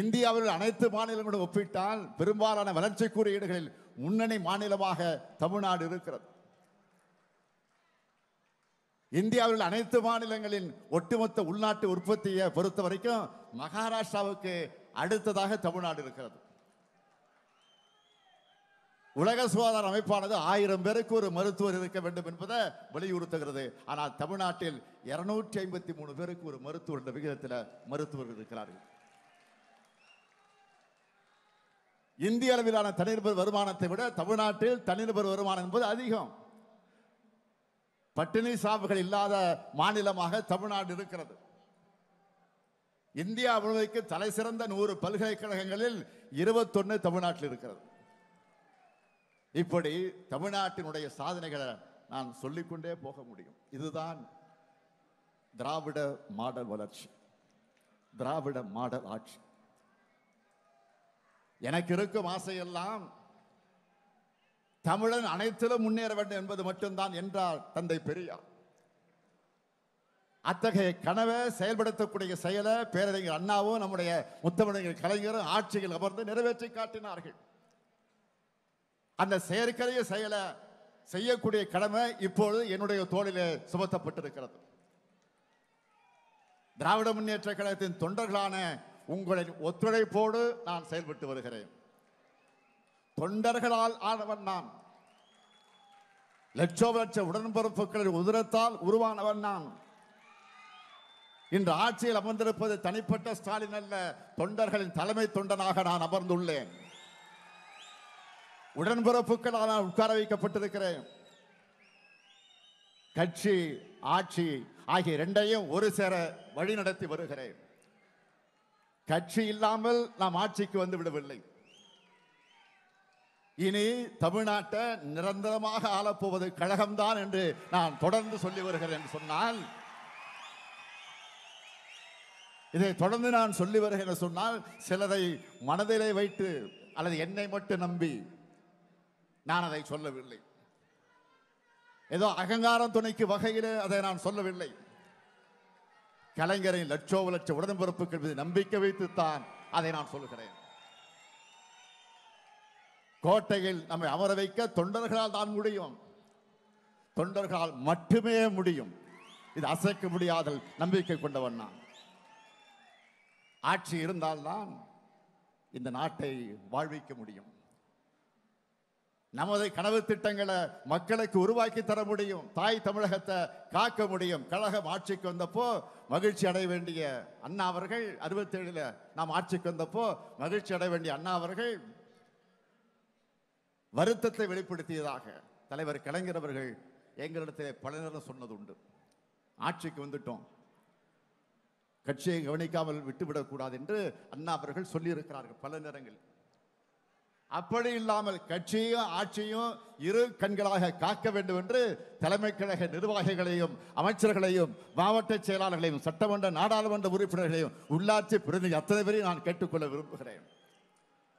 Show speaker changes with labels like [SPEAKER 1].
[SPEAKER 1] இந்தியாவில் அனைத்து மாநிலங்களுடன் ஒப்பிட்டால் பெரும்பாலான வளர்ச்சி குறியீடுகளில் முன்னணி மாநிலமாக தமிழ்நாடு இருக்கிறது. இந்தியாவில் அனைத்து மாநிலங்களின் ஒட்டுமொத்த உள்நாட்டு உற்பத்தியை பொறுத்த வரைக்கும் மகாராஷ்டிராவுக்கு அடுத்ததாக தமிழ்நாடு இருக்கிறது. உலக சுகாதார அமைப்பானது ஆயிரம் பேருக்கு ஒரு மருத்துவர் இருக்க வேண்டும் என்பதை வலியுறுத்துகிறது. ஆனால் தமிழ்நாட்டில் இருநூற்றி ஐம்பத்தி மூணு பேருக்கு ஒரு மருத்துவர் என்ற விகிதத்தில் மருத்துவர்கள் இருக்கிறார்கள். இந்திய அளவிலான தனிநபர் வருமானத்தை விட தமிழ்நாட்டில் தனிநபர் வருமானம் என்பது அதிகம். பட்டினி சாவுகள் இல்லாத மாநிலமாக தமிழ்நாடு இருக்கிறது. இந்தியா முழுமைக்கு தலை சிறந்த நூறு பல்கலைக்கழகங்களில் இருபத்தொன்னு தமிழ்நாட்டில் இருக்கிறது. இப்படி தமிழ்நாட்டினுடைய சாதனைகளை நான் சொல்லிக்கொண்டே போக முடியும். இதுதான் திராவிட மாடல் வளர்ச்சி. திராவிட மாடல் ஆட்சி. எனக்கு இருக்கும் ஆசையெல்லாம் தமிழன் அனைத்திலும் முன்னேற வேண்டும் என்பது மட்டும்தான் என்றார் தந்தை பெரியார். அத்தகைய கனவை செயல்படுத்தக்கூடிய செயலை பேரறிஞர் அண்ணாவும் நம்முடைய முத்தமிழர் கலைஞரும் ஆட்சியில் அமர்ந்து நிறைவேற்றி காட்டினார்கள். அந்த செயற்கரிய செயலை செய்யக்கூடிய கடமை இப்பொழுது என்னுடைய தோளிலே சுமத்தப்பட்டிருக்கிறது. திராவிட முன்னேற்ற கழகத்தின் தொண்டர்களான உங்களின் ஒத்துழைப்போடு நான் செயல்பட்டு வருகிறேன். தொண்டர்களால் ஆனவன் நான். லட்சோப லட்ச உடன்பிறப்புகளின் உதிரத்தால் உருவானவன் நான். இன்று ஆட்சியில் அமர்ந்திருப்பது தனிப்பட்ட ஸ்டாலின் அல்ல தொண்டர்களின் தலைமை தொண்டனாக நான் அமர்ந்துள்ளேன். உடன்பிறப்புக்களால் நான் உட்கார வைக்கப்பட்டிருக்கிறேன். கட்சி ஆட்சி ஆகிய இரண்டையும் ஒரு சேர வழிநடத்தி வருகிறேன். கட்சி இல்லாமல் நாம் ஆட்சிக்கு வந்து விடவில்லை. இனி தமிழ்நாட்டை நிரந்தரமாக ஆளப்போவது கழகம்தான் என்று நான் தொடர்ந்து சொல்லி வருகிறேன் சொன்னால் இதை தொடர்ந்து நான் சொல்லி வருகிறேன் சொன்னால் சிலரை மனதிலே வைத்து அல்லது என்னை மட்டும் நம்பி நான் அதை சொல்லவில்லை. ஏதோ அகங்காரம் துணைக்கு வகையில் அதை நான் சொல்லவில்லை. கலைஞரின் லட்சோப லட்ச உடன்பிறப்புகள் மீது நம்பிக்கை வைத்துத்தான் அதை நான் சொல்லுகிறேன். கோட்டையில் நம்மை அமர வைக்க தொண்டர்களால் தான் முடியும். தொண்டர்களால் மட்டுமே முடியும். இது அசைக்க முடியாத நம்பிக்கை கொண்டவன் நான். ஆட்சி இருந்தால்தான் இந்த நாட்டை வாழ்விக்க முடியும். நமது கனவு திட்டங்களை மக்களுக்கு உருவாக்கி தர முடியும் தாய் தமிழகத்தை காக்க முடியும். கழகம் ஆட்சிக்கு வந்தப்போ மகிழ்ச்சி அடைய வேண்டிய அண்ணா அவர்கள் அறுபத்தேழில் நாம் ஆட்சிக்கு வந்தப்போ மகிழ்ச்சி அடைய வேண்டிய அண்ணா அவர்கள் வருத்தத்தை வெளிப்படுத்தியதாக தலைவர் கலைஞர் அவர்கள் எங்களிடத்தில் பல நேரம் சொன்னது உண்டு ஆட்சிக்கு வந்துட்டோம். கட்சியை கவனிக்காமல் விட்டுவிடக்கூடாது என்று அண்ணா அவர்கள் சொல்லியிருக்கிறார்கள் பல நேரங்களில். அப்படி இல்லாமல் கட்சியும் ஆட்சியும் இரு கண்களாக காக்க வேண்டும் என்று தலைமை கழக நிர்வாகிகளையும் அமைச்சர்களையும் மாவட்ட செயலாளர்களையும் சட்டமன்ற நாடாளுமன்ற உறுப்பினர்களையும் உள்ளாட்சி பிரதிநிதி அத்தனை பேரையும் நான் கேட்டுக்கொள்ள விரும்புகிறேன்.